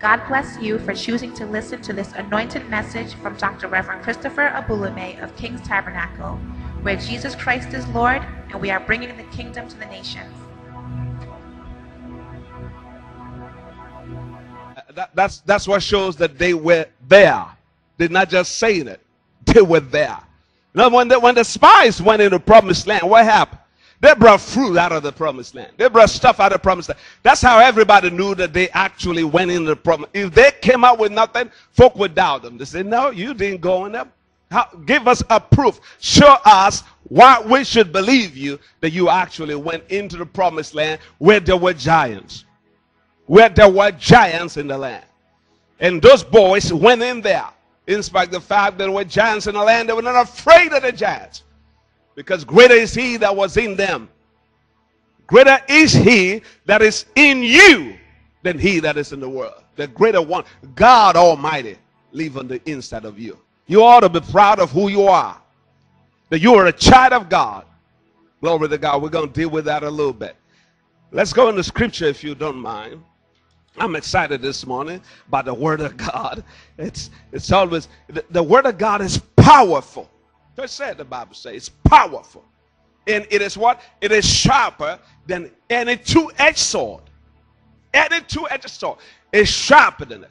God bless you for choosing to listen to this anointed message from Dr. Reverend Christopher Abhulime of King's Tabernacle, where Jesus Christ is Lord and we are bringing the kingdom to the nations. Uh, that, that's, that's what shows that they were there. They're not just saying it, they were there. Now, when the, when the spies went into promised land, what happened? They brought fruit out of the promised land. They brought stuff out of the promised land. That's how everybody knew that they actually went into the promise. If they came out with nothing, folk would doubt them. They said, No, you didn't go in there. How, give us a proof. Show us why we should believe you that you actually went into the promised land where there were giants. Where there were giants in the land. And those boys went in there. In spite of the fact that there were giants in the land, they were not afraid of the giants. Because greater is he that was in them. Greater is he that is in you than he that is in the world. The greater one, God Almighty, live on the inside of you. You ought to be proud of who you are. That you are a child of God. Glory to God. We're going to deal with that a little bit. Let's go into scripture if you don't mind. I'm excited this morning by the word of God. It's it's always the, the word of God is powerful. Just said the Bible says it's powerful. And it is what? It is sharper than any two-edged sword. Any two-edged sword is sharper than it.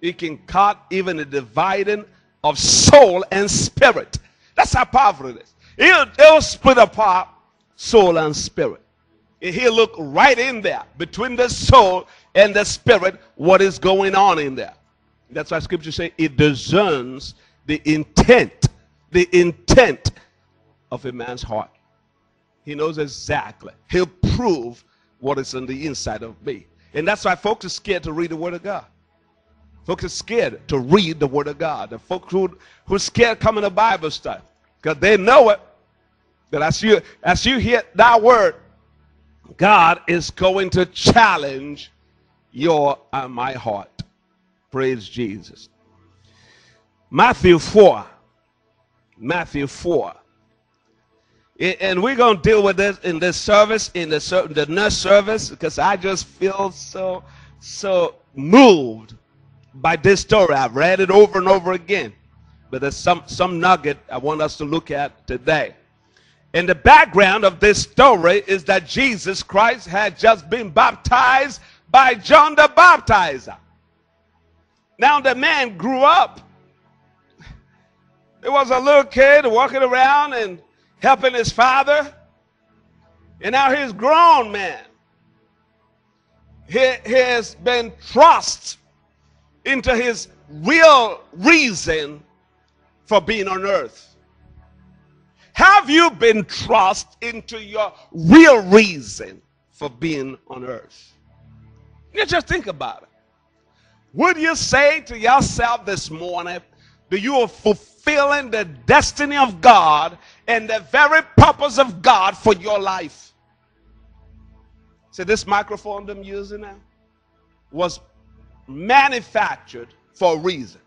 It can cut even the dividing of soul and spirit. That's how powerful it is. It'll, it'll split apart soul and spirit. And he'll look right in there between the soul and the spirit what is going on in there. That's why scripture say it discerns the intent, the intent of a man's heart. He knows exactly. He'll prove what is on the inside of me. And that's why folks are scared to read the word of God. Folks are scared to read the word of God. The folks who, who are scared coming to Bible study. Because they know it. That as you as you hear that word, God is going to challenge your and uh, my heart. Praise Jesus. Matthew 4. Matthew 4. And we're going to deal with this in this service, in the, the nurse service, because I just feel so, so moved by this story. I've read it over and over again. But there's some, some nugget I want us to look at today. And the background of this story is that Jesus Christ had just been baptized by John the Baptizer. Now the man grew up. He was a little kid walking around and helping his father. And now he's grown man. He, he has been thrust into his real reason for being on earth. Have you been thrust into your real reason for being on earth? You just think about it. Would you say to yourself this morning that you are fulfilling the destiny of God and the very purpose of God for your life? So this microphone I'm using now was manufactured for a reason.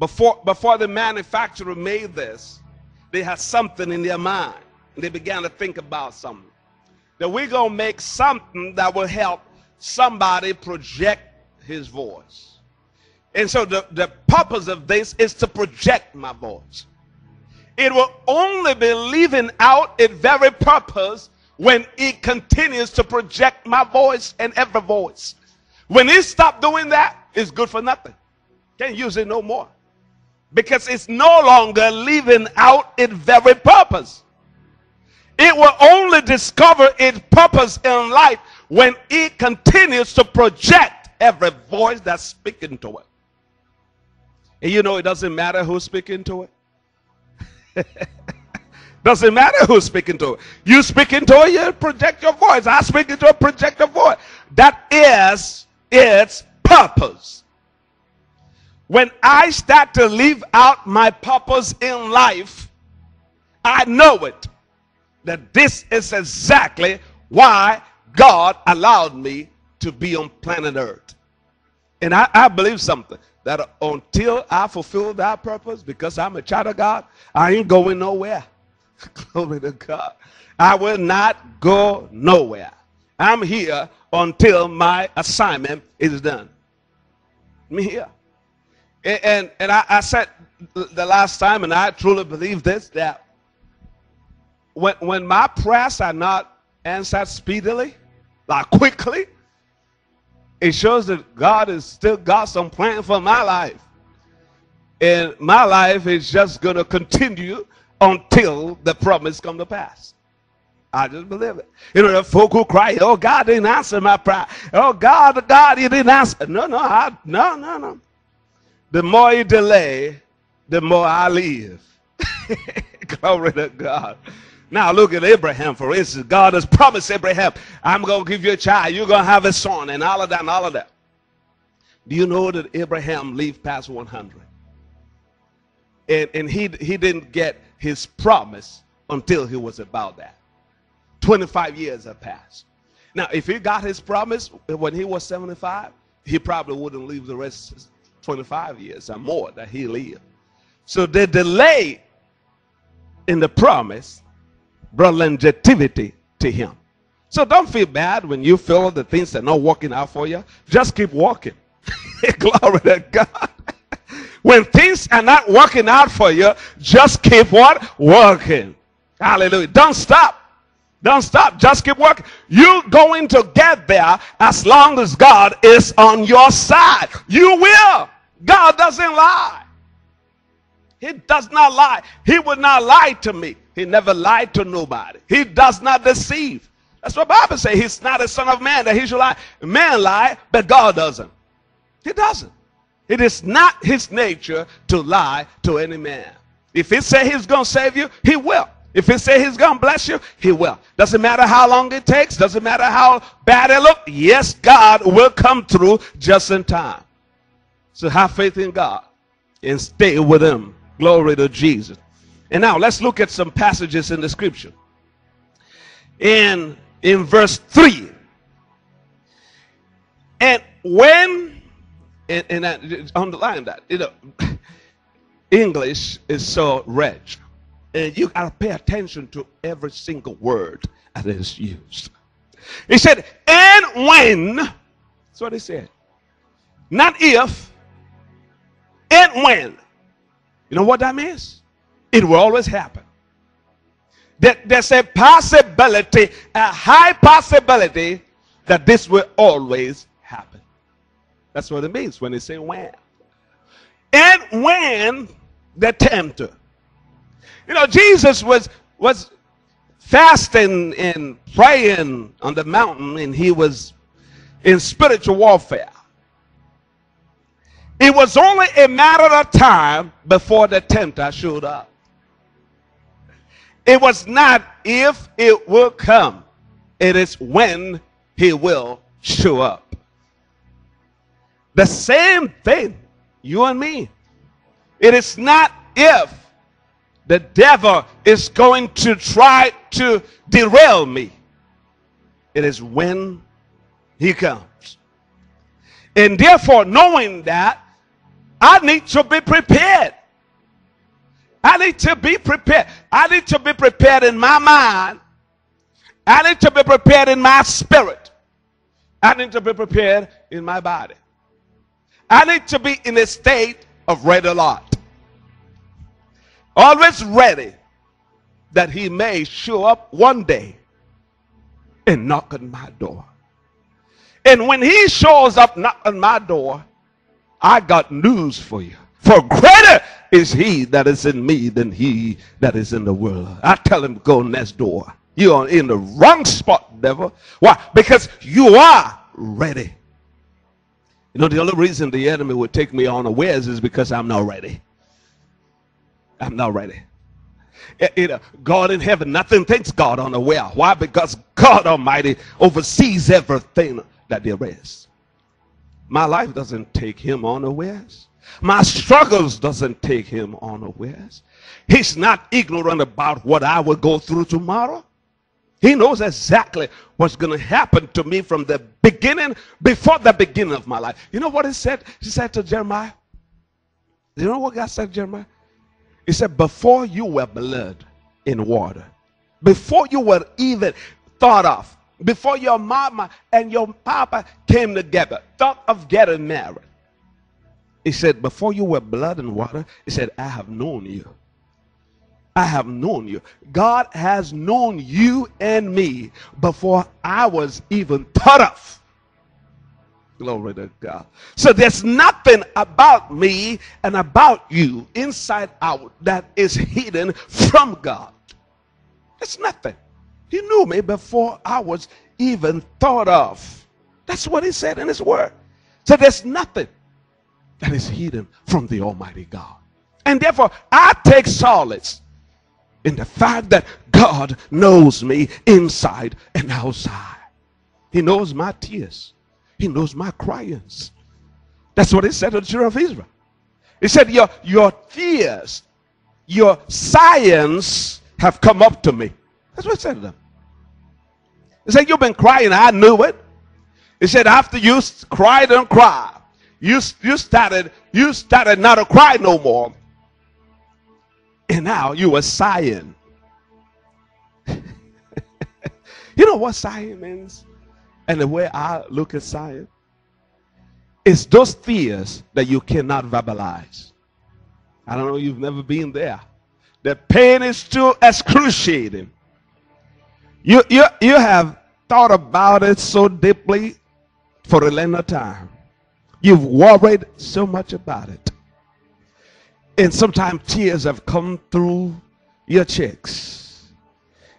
Before, before the manufacturer made this, they had something in their mind. And they began to think about something. That we're going to make something that will help somebody project his voice. And so the, the purpose of this is to project my voice. It will only be living out its very purpose when it continues to project my voice and every voice. When it stops doing that, it's good for nothing. Can't use it no more. Because it's no longer living out its very purpose. It will only discover its purpose in life when it continues to project every voice that's speaking to it. And you know, it doesn't matter who's speaking to it. doesn't matter who's speaking to it. You speak into it, you project your voice. I speak into a project your voice. That is its purpose. When I start to live out my purpose in life, I know it. That this is exactly why God allowed me to be on planet Earth. And I, I believe something that until I fulfill that purpose, because I'm a child of God, I ain't going nowhere. Glory to God. I will not go nowhere. I'm here until my assignment is done. me here. And, and, and I, I said the last time, and I truly believe this, that when, when my prayers are not answered speedily, like quickly, it shows that God has still got some plan for my life. And my life is just going to continue until the promise come to pass. I just believe it. You know, the folk who cry, oh, God didn't answer my prayer. Oh, God, God, you didn't answer. No, no, I, no, no, no. The more you delay, the more I live. Glory to God. Now look at Abraham, for instance. God has promised Abraham, I'm going to give you a child. You're going to have a son and all of that and all of that. Do you know that Abraham lived past 100? And, and he, he didn't get his promise until he was about that. 25 years have passed. Now, if he got his promise when he was 75, he probably wouldn't leave the rest 25 years or more that he lived. So the delay in the promise longevity to him. So don't feel bad when you feel the things that are not working out for you. Just keep walking. Glory to God. when things are not working out for you, just keep what? Working. Hallelujah. Don't stop. Don't stop. Just keep working. You're going to get there as long as God is on your side. You will. God doesn't lie. He does not lie. He would not lie to me. He never lied to nobody. He does not deceive. That's what Bible says. He's not a son of man that he should lie. Man lie, but God doesn't. He doesn't. It is not his nature to lie to any man. If he say he's going to save you, he will. If he say he's going to bless you, he will. Doesn't matter how long it takes. Doesn't matter how bad it look. Yes, God will come through just in time. So have faith in God and stay with him. Glory to Jesus. And now let's look at some passages in the scripture. In in verse 3. And when and, and I underline that, you know, English is so rich. And you got to pay attention to every single word that is used. He said, and when, that's what he said. Not if, and when. You know what that means? It will always happen. That there's a possibility, a high possibility that this will always happen. That's what it means when they say when. And when the tempter you know, Jesus was was fasting and praying on the mountain, and he was in spiritual warfare. It was only a matter of time before the tempter showed up. It was not if it will come, it is when he will show up. The same thing, you and me. It is not if the devil is going to try to derail me. It is when he comes. And therefore, knowing that, I need to be prepared. I need to be prepared. I need to be prepared in my mind. I need to be prepared in my spirit. I need to be prepared in my body. I need to be in a state of red alert always ready that he may show up one day and knock on my door. And when he shows up knock on my door, I got news for you. For greater is he that is in me than he that is in the world. I tell him, go next door. You are in the wrong spot, devil. Why? Because you are ready. You know, the only reason the enemy would take me unawares is because I'm not ready. I'm not ready. Eh, eh, it, it, God in heaven, nothing takes God unaware. Why? Because God Almighty oversees everything that there is. My life doesn't take him unawares. My struggles doesn't take him unawares. He's not ignorant about what I will go through tomorrow. He knows exactly what's going to happen to me from the beginning, before the beginning of my life. You know what he said? He said to Jeremiah. You know what God said Jeremiah? He said, Before you were blood in water, before you were even thought of, before your mama and your papa came together, thought of getting married, He said, Before you were blood and water, he said, I have known you. I have known you. God has known you and me before I was even thought of. Glory to God. So there's nothing about me and about you inside out that is hidden from God. It's nothing. He knew me before I was even thought of. That's what he said in his word. So there's nothing that is hidden from the Almighty God. And therefore, I take solace in the fact that God knows me inside and outside. He knows my tears. He knows my cryings. That's what he said to the children of Israel. He said, Your, your tears, your science have come up to me. That's what he said to them. He said, You've been crying, I knew it. He said, After you cried and cried, you, you started, you started not to cry no more. And now you are sighing. you know what sighing means? And the way I look at sighing? It's those fears that you cannot verbalize. I don't know, you've never been there. The pain is too excruciating. You, you, you have thought about it so deeply for a length of time. You've worried so much about it. And sometimes tears have come through your cheeks.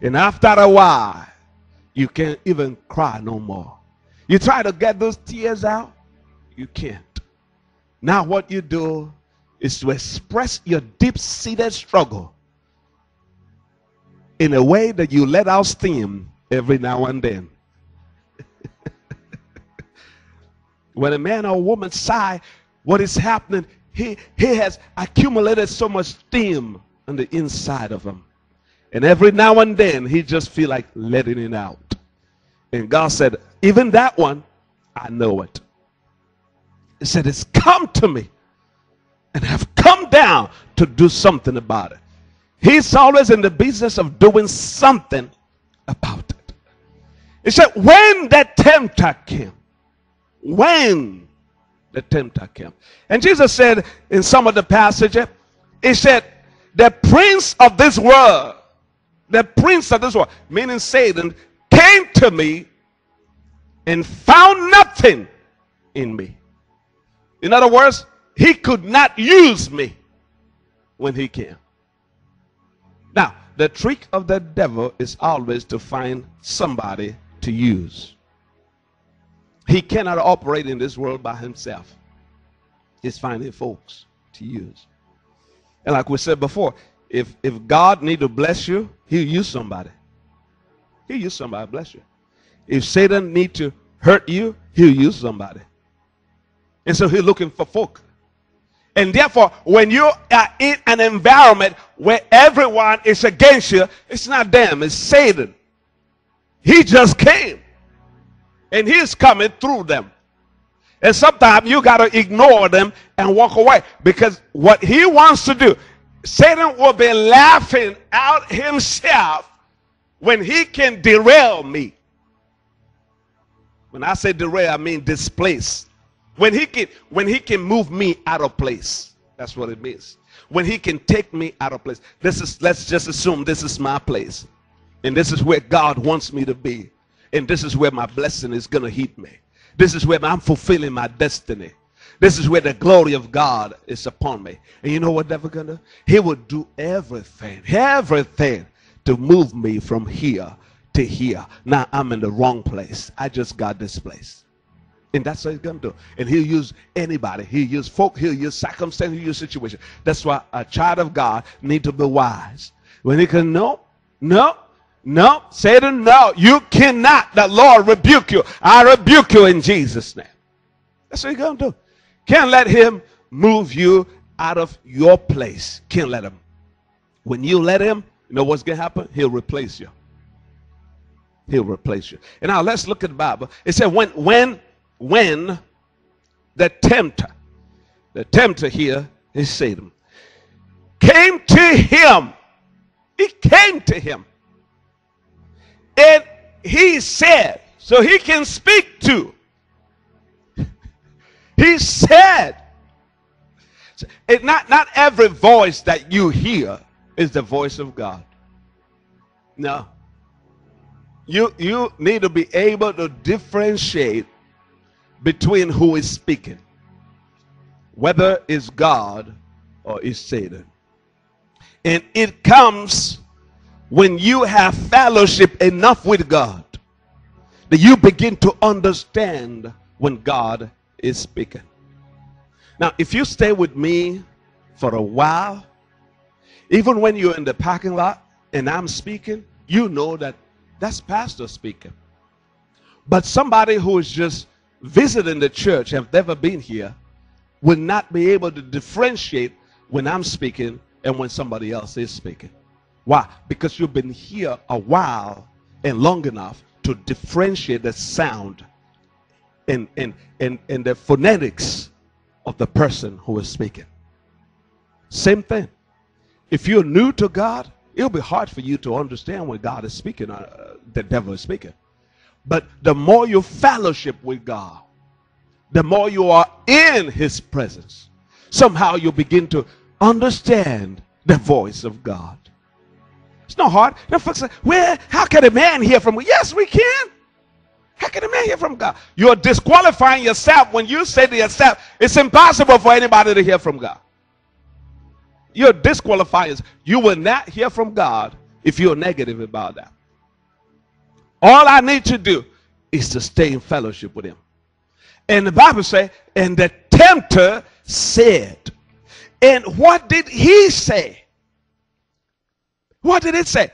And after a while, you can't even cry no more. You try to get those tears out, you can't. Now, what you do is to express your deep seated struggle in a way that you let out steam every now and then. When a man or a woman sigh, what is happening? He, he has accumulated so much steam on the inside of him. And every now and then, he just feel like letting it out. And God said, even that one, I know it. He said, it's come to me and have come down to do something about it. He's always in the business of doing something about it. He said, when that tempter came, when the tempter came. And Jesus said in some of the passages, He said, the prince of this world the prince of this world, meaning Satan, came to me and found nothing in me. In other words, he could not use me when he came. Now, the trick of the devil is always to find somebody to use. He cannot operate in this world by himself. He's finding folks to use. And like we said before, if if God need to bless you, he'll use somebody. He'll use somebody bless you. If Satan need to hurt you, he'll use somebody. And so he's looking for folk. And therefore, when you are in an environment where everyone is against you, it's not them, it's Satan. He just came. And he's coming through them. And sometimes you got to ignore them and walk away because what he wants to do, Satan will be laughing out himself when he can derail me. When I say derail, I mean displace. When he can when he can move me out of place. That's what it means. When he can take me out of place. This is let's just assume this is my place. And this is where God wants me to be. And this is where my blessing is going to hit me. This is where I'm fulfilling my destiny. This is where the glory of God is upon me. And you know what devil gonna? He will do everything, everything to move me from here to here. Now I'm in the wrong place. I just got this place. And that's what he's gonna do. And he'll use anybody. He'll use folk, he'll use circumstance, he'll use situation. That's why a child of God need to be wise. When he can no, no, no, Satan, no, you cannot. The Lord rebuke you. I rebuke you in Jesus' name. That's what he's gonna do. Can't let him move you out of your place. Can't let him. When you let him, you know what's going to happen? He'll replace you. He'll replace you. And now let's look at the Bible. It said when when when the tempter, the tempter here is Satan, came to him. He came to him. And he said, so he can speak to he said It, not, not every voice that you hear is the voice of God. No. You, you need to be able to differentiate between who is speaking, whether it's God or it's Satan. And it comes when you have fellowship enough with God that you begin to understand when God is speaking. Now, if you stay with me for a while, even when you're in the parking lot and I'm speaking, you know that that's pastor speaking. But somebody who is just visiting the church, have never been here, will not be able to differentiate when I'm speaking and when somebody else is speaking. Why? Because you've been here a while and long enough to differentiate the sound and, and, and, and the phonetics of the person who is speaking. Same thing. If you're new to God, it'll be hard for you to understand when God is speaking, uh, the devil is speaking. But the more you fellowship with God, the more you are in his presence, somehow you begin to understand the voice of God. It's not hard. The folks uh, say, well, how can a man hear from God? Yes, we can. How can a man hear from God? You're disqualifying yourself when you say to yourself, it's impossible for anybody to hear from God. You're disqualifying. You will not hear from God if you're negative about that. All I need to do is to stay in fellowship with him. And the Bible says, and the tempter said, and what did he say? What did it say?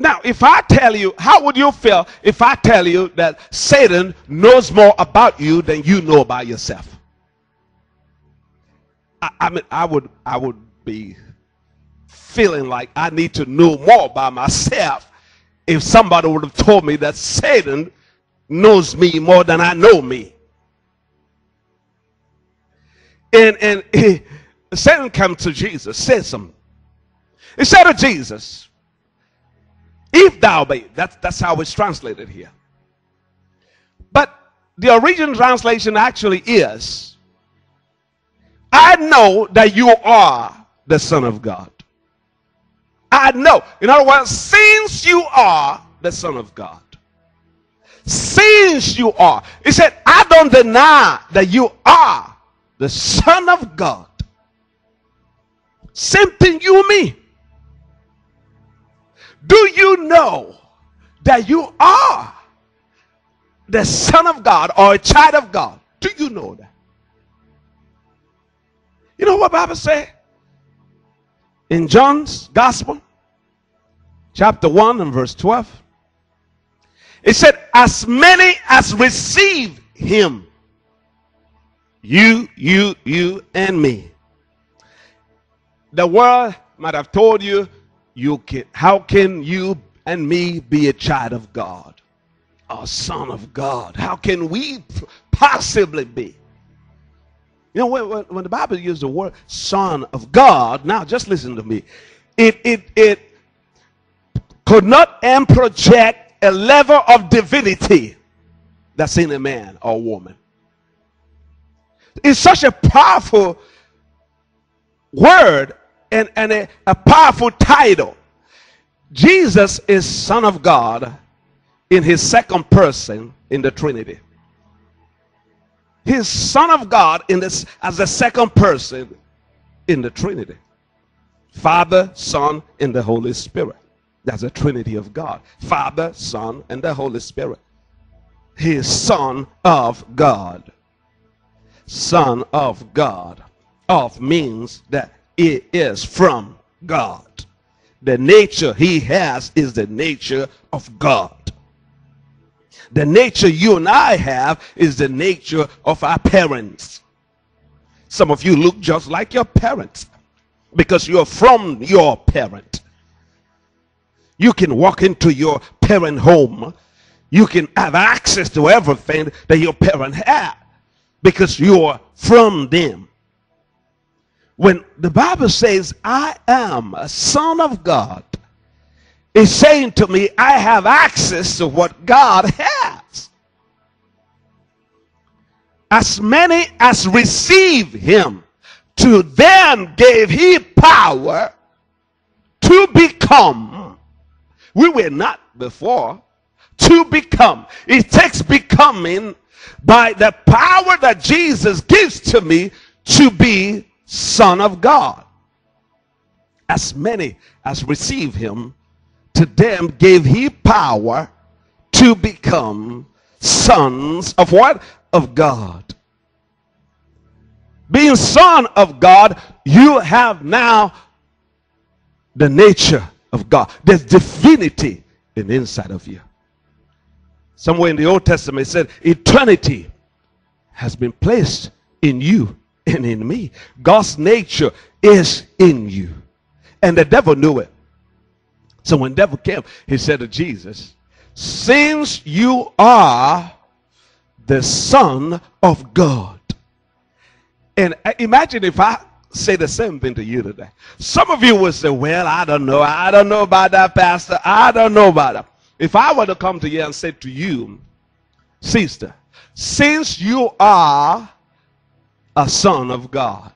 Now, if I tell you, how would you feel if I tell you that Satan knows more about you than you know about yourself? I, I mean, I would, I would be feeling like I need to know more about myself if somebody would have told me that Satan knows me more than I know me. And and he, Satan come to Jesus, says something. He said to Jesus, if thou be, that's, that's how it's translated here. But the original translation actually is, I know that you are the Son of God. I know. In other words, since you are the Son of God, since you are, he said, I don't deny that you are the Son of God. Same thing you me. Do you know that you are the Son of God or a child of God? Do you know that? You know what Bible say? In John's Gospel, chapter 1 and verse 12. It said, As many as receive him, you, you, you, and me. The world might have told you you can how can you and me be a child of God? A son of God. How can we possibly be? You know when, when the Bible uses the word son of God now just listen to me. It it it could not and project a level of divinity that's in a man or woman. It's such a powerful word and, and a, a powerful title. Jesus is Son of God in his second person in the Trinity. He's Son of God in this as the second person in the Trinity. Father, Son, and the Holy Spirit. That's the Trinity of God. Father, Son, and the Holy Spirit. He is Son of God. Son of God. Of means that it is from God. The nature he has is the nature of God. The nature you and I have is the nature of our parents. Some of you look just like your parents because you're from your parent. You can walk into your parent home. You can have access to everything that your parent had because you're from them when the Bible says, I am a son of God, it's saying to me, I have access to what God has. As many as receive him. To them gave he power to become. We were not before. To become. It takes becoming by the power that Jesus gives to me to be Son of God. As many as receive him, to them gave he power to become sons of what? Of God. Being son of God, you have now the nature of God. There's divinity in the inside of you. Somewhere in the Old Testament it said, eternity has been placed in you and in me. God's nature is in you. And the devil knew it. So when devil came, he said to Jesus, since you are the son of God. And uh, imagine if I say the same thing to you today. Some of you will say, well, I don't know. I don't know about that, pastor. I don't know about that. If I were to come to you and say to you, sister, since you are a son of God,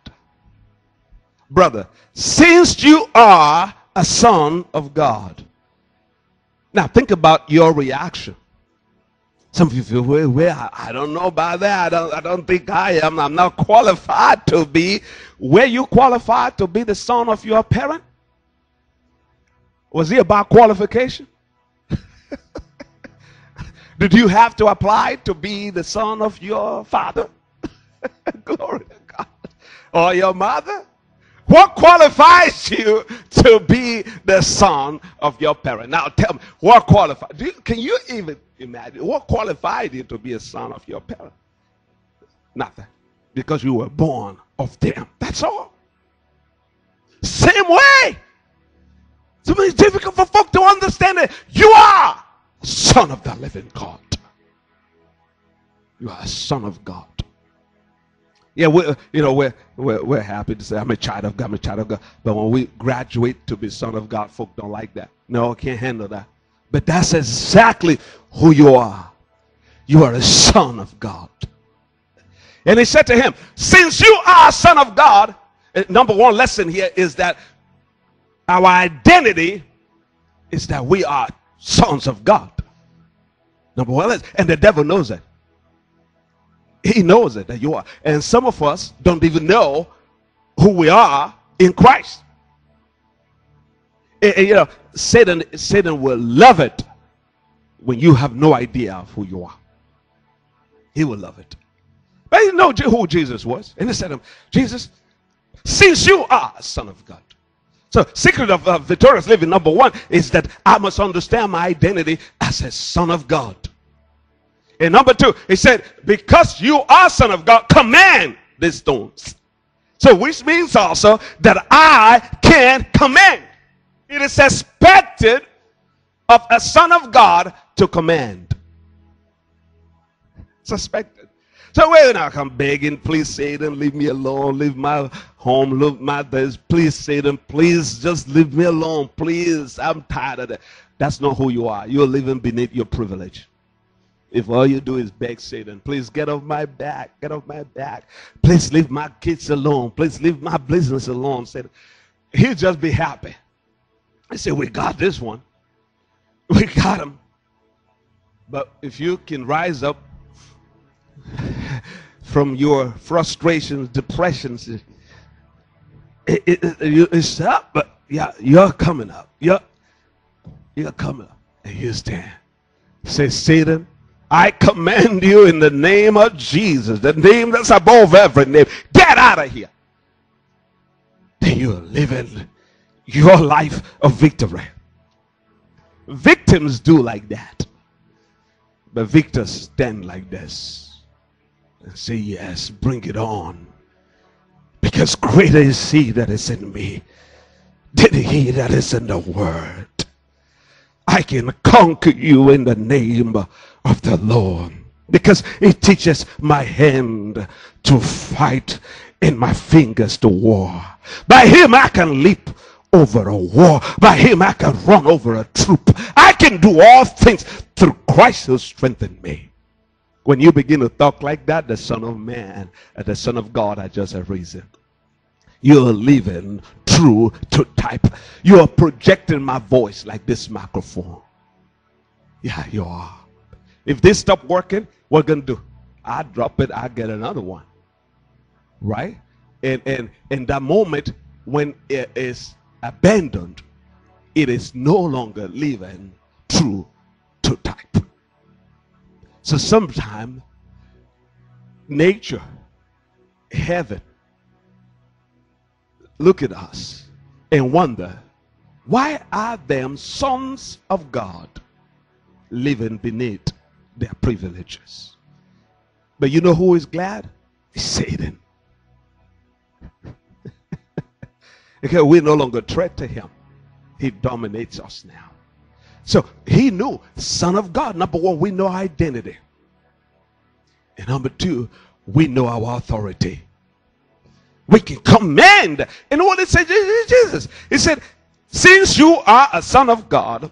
brother, since you are a son of God. Now think about your reaction. Some of you feel, well, well I, don't know about that. I don't, I don't think I am. I'm not qualified to be. Were you qualified to be the son of your parent? Was he about qualification? Did you have to apply to be the son of your father? Glory to God. Or your mother? What qualifies you to be the son of your parent? Now tell me, what qualifies? You, can you even imagine what qualified you to be a son of your parent? Nothing. Because you were born of them. That's all. Same way. So it's difficult for folk to understand it. you are son of the living God. You are a son of God. Yeah, we you know we're, we're we're happy to say I'm a child of God, I'm a child of God. But when we graduate to be son of God, folk don't like that. No, I can't handle that. But that's exactly who you are. You are a son of God. And he said to him, Since you are a son of God, eh, number one lesson here is that our identity is that we are sons of God. Number one, and the devil knows that. He knows it that you are. And some of us don't even know who we are in Christ. And, and, you know, Satan, Satan will love it when you have no idea of who you are. He will love it. But he know who Jesus was. And he said to him, Jesus, since you are a son of God. So secret of uh, victorious living, number one, is that I must understand my identity as a son of God. And number two, he said, because you are son of God, command these stones. So which means also that I can command. It is expected of a son of God to command. Suspected. So wait now, I'm begging, please Satan, leave me alone, leave my home, leave my this. Please Satan, please just leave me alone, please. I'm tired of that. That's not who you are. You're living beneath your privilege. If all you do is beg Satan, please get off my back, get off my back. Please leave my kids alone. Please leave my business alone. Satan. He'll just be happy. I say, we got this one. We got him. But if you can rise up from your frustrations, depressions, it, it, it, it's up, but yeah, you're coming up. You're, you're coming up. And you stand. Say, Satan, I command you in the name of Jesus, the name that's above every name, get out of here. Then you're living your life of victory. Victims do like that. But victors stand like this and say, Yes, bring it on. Because greater is he that is in me than he that is in the world. I can conquer you in the name of the Lord because it teaches my hand to fight and my fingers to war. By him I can leap over a war. By him I can run over a troop. I can do all things through Christ who strengthened me. When you begin to talk like that, the Son of Man, and the Son of God, I just have. You're living to type. You are projecting my voice like this microphone. Yeah, you are. If this stop working, what gonna do? I drop it, I get another one. Right? And and in that moment when it is abandoned, it is no longer living true to type. So sometimes nature, heaven, look at us and wonder why are them sons of God living beneath their privileges? But you know who is glad? Satan. because we're no longer a threat to him. He dominates us now. So he knew, Son of God. Number one, we know identity. And number two, we know our authority. We can command. And what it said, Jesus, he said, since you are a son of God,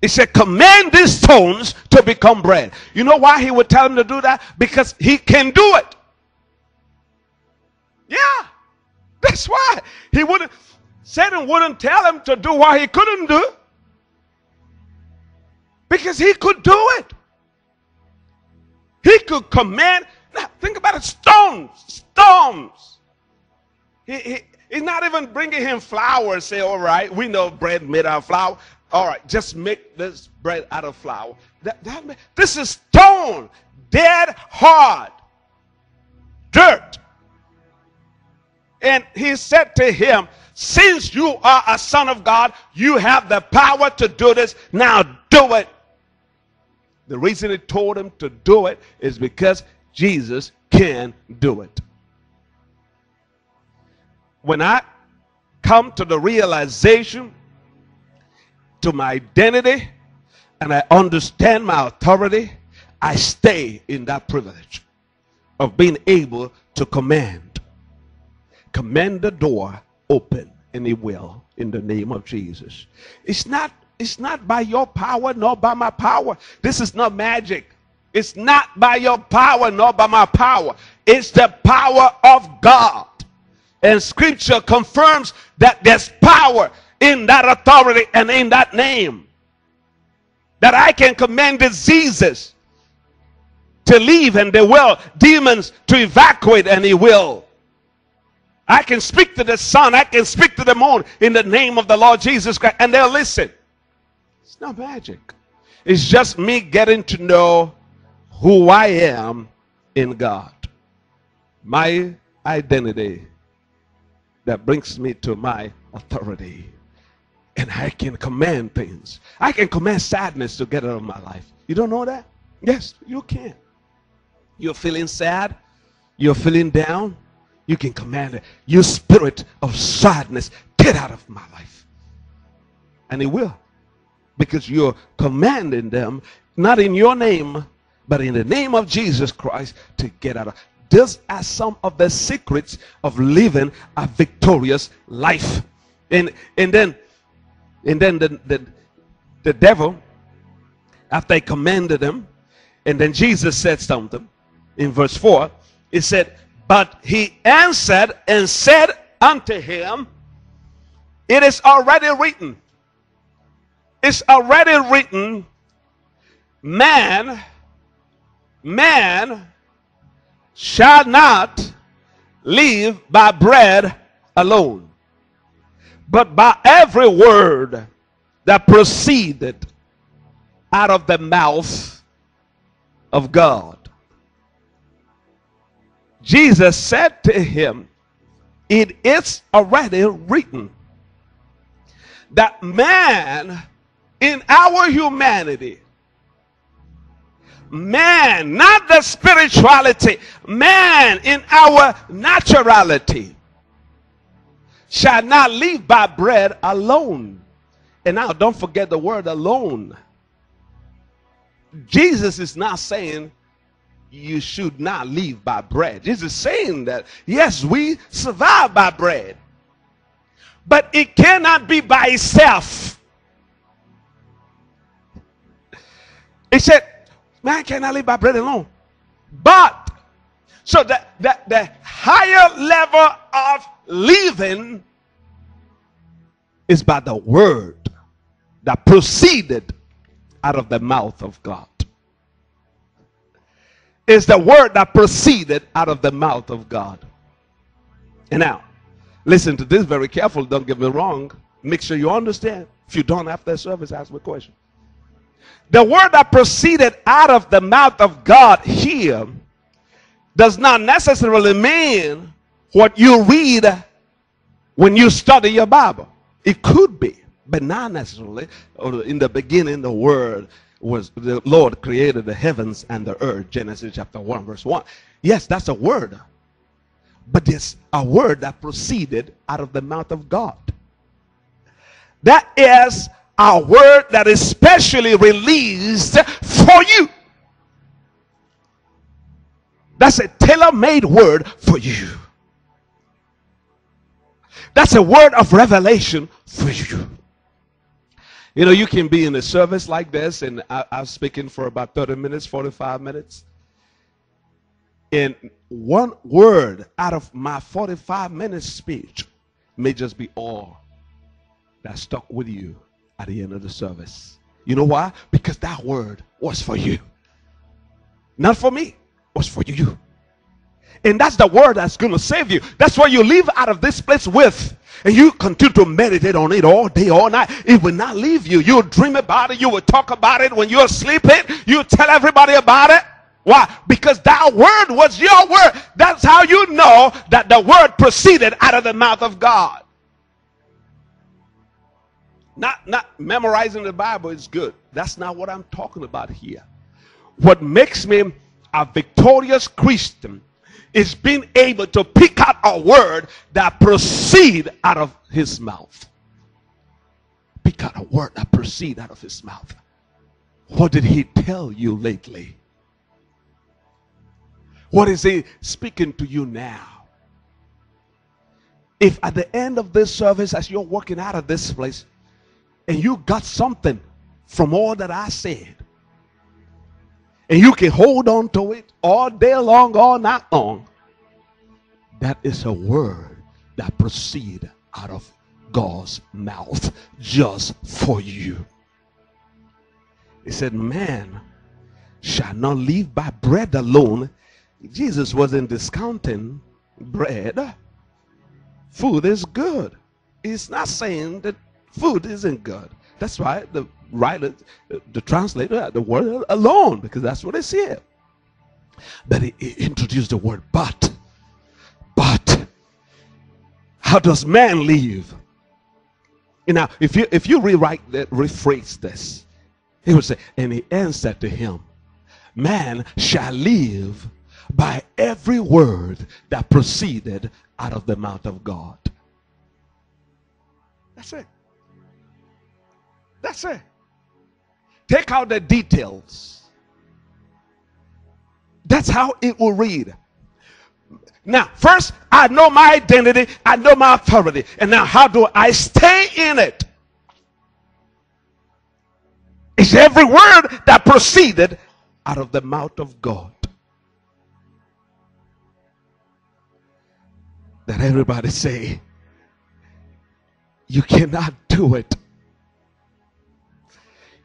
he said, command these stones to become bread. You know why he would tell him to do that? Because he can do it. Yeah. That's why he wouldn't, Satan wouldn't tell him to do what he couldn't do. Because he could do it. He could command. Now, think about it stones. Stones. He, he, he's not even bringing him flour. Say, all right, we know bread made out of flour. All right, just make this bread out of flour. That, that, this is stone, dead hard, dirt. And he said to him, Since you are a son of God, you have the power to do this. Now do it. The reason he told him to do it is because Jesus can do it. When I come to the realization to my identity and I understand my authority, I stay in that privilege of being able to command. Command the door open, and it will in the name of Jesus. It's not it's not by your power nor by my power. This is not magic. It's not by your power nor by my power. It's the power of God. And scripture confirms that there's power in that authority and in that name. That I can command diseases to leave and they will, demons to evacuate and he will. I can speak to the sun, I can speak to the moon in the name of the Lord Jesus Christ, and they'll listen. It's not magic. It's just me getting to know who I am in God. My identity that brings me to my authority. And I can command things. I can command sadness to get out of my life. You don't know that? Yes, you can. You're feeling sad. You're feeling down. You can command it. You spirit of sadness, get out of my life. And it will because you're commanding them, not in your name, but in the name of Jesus Christ, to get out of. These are some of the secrets of living a victorious life. And and then and then the, the, the devil, after he commanded them, and then Jesus said something in verse 4, he said, But he answered and said unto him, It is already written it's already written man man shall not live by bread alone but by every word that proceeded out of the mouth of God. Jesus said to him it is already written that man in our humanity, man, not the spirituality, man in our naturality shall not live by bread alone. And now don't forget the word alone. Jesus is not saying you should not live by bread. Jesus is saying that, yes, we survive by bread, but it cannot be by itself. He said, Man cannot live by bread alone. But, so that, that the higher level of living is by the word that proceeded out of the mouth of God. Is the word that proceeded out of the mouth of God. And now, listen to this very carefully. Don't get me wrong. Make sure you understand. If you don't after the service, ask me a question. The word that proceeded out of the mouth of God here does not necessarily mean what you read when you study your Bible. It could be, but not necessarily. In the beginning, the word was the Lord created the heavens and the earth. Genesis chapter 1, verse 1. Yes, that's a word. But it's a word that proceeded out of the mouth of God. That is a word that is specially released for you. That's a tailor made word for you. That's a word of revelation for you. You know, you can be in a service like this, and I, I'm speaking for about 30 minutes, 45 minutes. And one word out of my 45 minute speech may just be all that stuck with you at the end of the service. You know why? Because that word was for you. Not for me, was for you. And that's the word that's going to save you. That's what you leave out of this place with. And you continue to meditate on it all day, all night. It will not leave you. You'll dream about it. You will talk about it when you're sleeping. You tell everybody about it. Why? Because that word was your word. That's how you know that the word proceeded out of the mouth of God. Not, not memorizing the Bible is good. That's not what I'm talking about here. What makes me a victorious Christian is being able to pick out a word that proceed out of his mouth. Pick out a word that proceed out of his mouth. What did he tell you lately? What is he speaking to you now? If at the end of this service, as you're walking out of this place, and you got something from all that I said, and you can hold on to it all day long, all night long, that is a word that proceed out of God's mouth just for you. He said, Man shall not live by bread alone. Jesus wasn't discounting bread. Food is good. He's not saying that food isn't good. That's why the writer, the translator, the word alone, because that's what it said. But he, he introduced the word but. But how does man live? And now, if you if you rewrite that, rephrase this, he would say, and he answered to him, Man shall live by every word that proceeded out of the mouth of God. That's it. That's it. Take out the details. That's how it will read. Now, first, I know my identity, I know my authority. And now, how do I stay in it? It's every word that proceeded out of the mouth of God. That everybody say, You cannot do it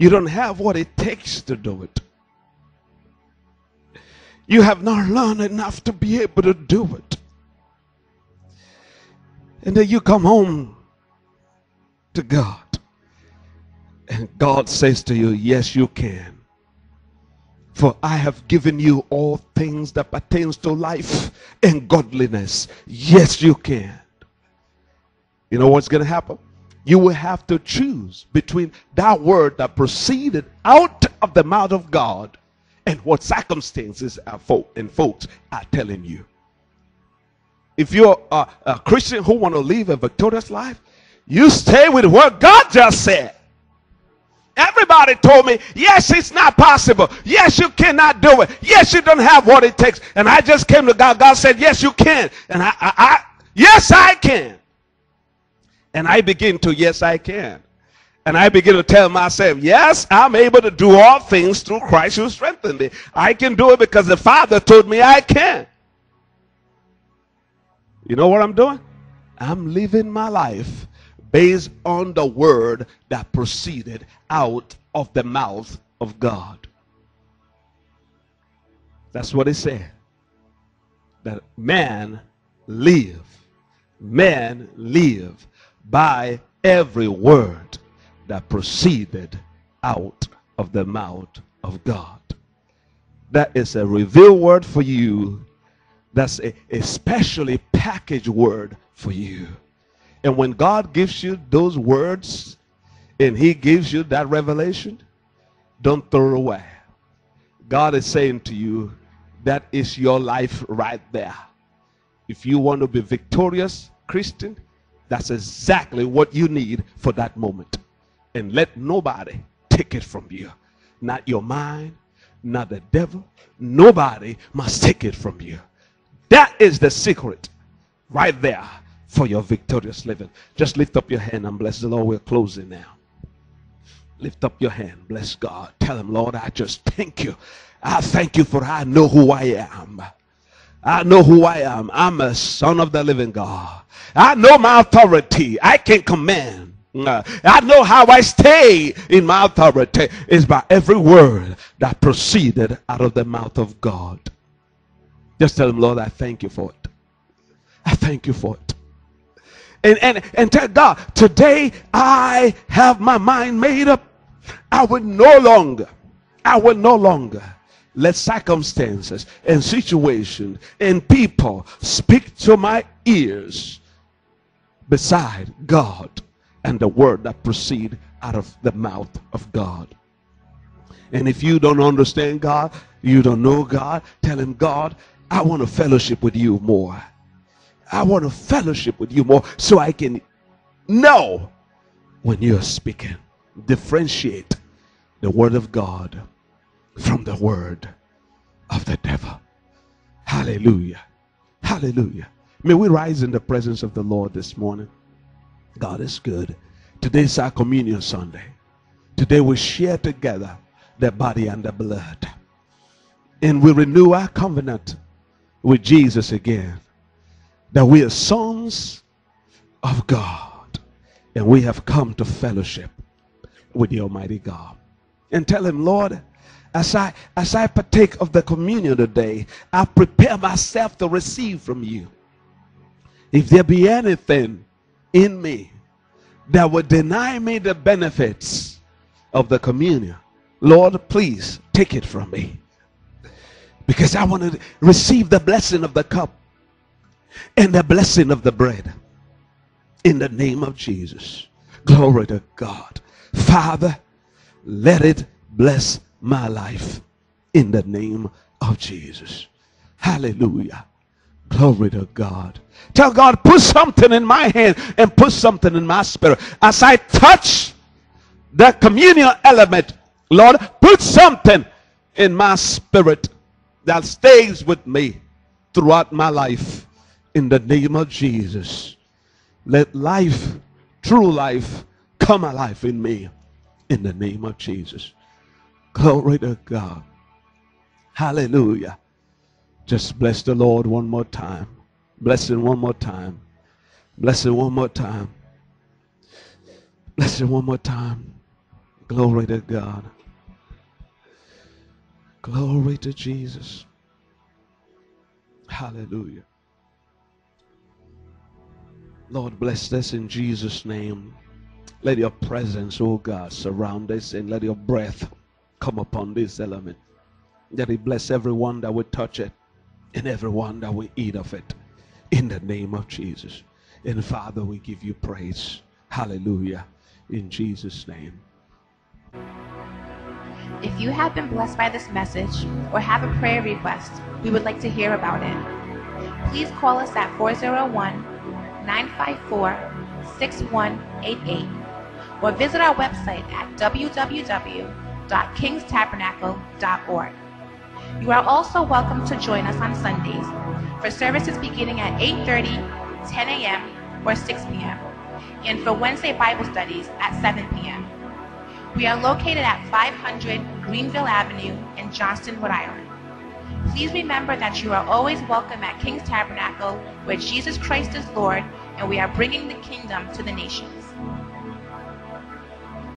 you don't have what it takes to do it. You have not learned enough to be able to do it. And then you come home to God. And God says to you, Yes, you can. For I have given you all things that pertains to life and godliness. Yes, you can. You know what's going to happen? You will have to choose between that word that proceeded out of the mouth of God and what circumstances are folk and folks are telling you. If you're a, a Christian who want to live a victorious life, you stay with what God just said. Everybody told me, yes, it's not possible. Yes, you cannot do it. Yes, you don't have what it takes. And I just came to God. God said, yes, you can. And I, I, I yes, I can. And I begin to, yes, I can. And I begin to tell myself, yes, I'm able to do all things through Christ who strengthened me. I can do it because the Father told me I can. You know what I'm doing? I'm living my life based on the word that proceeded out of the mouth of God. That's what it said. That man live, man live by every word that proceeded out of the mouth of God. That is a revealed word for you. That's a, a specially packaged word for you. And when God gives you those words and He gives you that revelation, don't throw it away. God is saying to you, that is your life right there. If you want to be victorious Christian, that's exactly what you need for that moment. And let nobody take it from you. Not your mind, not the devil. Nobody must take it from you. That is the secret right there for your victorious living. Just lift up your hand and bless the Lord. We're closing now. Lift up your hand. Bless God. Tell him, Lord, I just thank you. I thank you for I know who I am. I know who I am. I'm a son of the living God. I know my authority. I can command. Uh, I know how I stay in my authority is by every word that proceeded out of the mouth of God. Just tell him, Lord, I thank you for it. I thank you for it and, and, and tell God, today I have my mind made up. I will no longer, I will no longer let circumstances and situations and people speak to my ears beside God and the word that proceed out of the mouth of God. And if you don't understand God, you don't know God, tell him, God, I want to fellowship with you more. I want to fellowship with you more so I can know when you're speaking. Differentiate the word of God from the word of the devil. Hallelujah. Hallelujah. May we rise in the presence of the Lord this morning. God is good. Today is our communion Sunday. Today we share together the body and the blood. And we renew our covenant with Jesus again that we are sons of God and we have come to fellowship with the Almighty God. And tell him, Lord, as I as I partake of the communion today, I prepare myself to receive from you. If there be anything in me that would deny me the benefits of the communion, Lord, please take it from me. Because I want to receive the blessing of the cup and the blessing of the bread in the name of Jesus. Glory to God. Father, let it bless my life in the name of Jesus. Hallelujah. Glory to God. Tell God, put something in my hand and put something in my spirit. As I touch the communion element, Lord, put something in my spirit that stays with me throughout my life in the name of Jesus. Let life, true life, come alive in me in the name of Jesus. Glory to God. Hallelujah. Just bless the Lord one more time. Bless him one more time. Bless him one more time. Bless him one more time. Glory to God. Glory to Jesus. Hallelujah. Lord, bless us in Jesus' name. Let your presence, oh God, surround us and let your breath come upon this element. That He bless everyone that will touch it and everyone that will eat of it. In the name of Jesus. And Father, we give you praise. Hallelujah. In Jesus' name. If you have been blessed by this message or have a prayer request, we would like to hear about it. Please call us at 401 954 6188 or visit our website at www.kingstabernacle.org. You are also welcome to join us on Sundays for services beginning at 8:30, 10 a.m., or 6 p.m., and for Wednesday Bible studies at 7 p.m. We are located at 500 Greenville Avenue in Johnston, Rhode Island. Please remember that you are always welcome at King's Tabernacle, where Jesus Christ is Lord, and we are bringing the kingdom to the nations.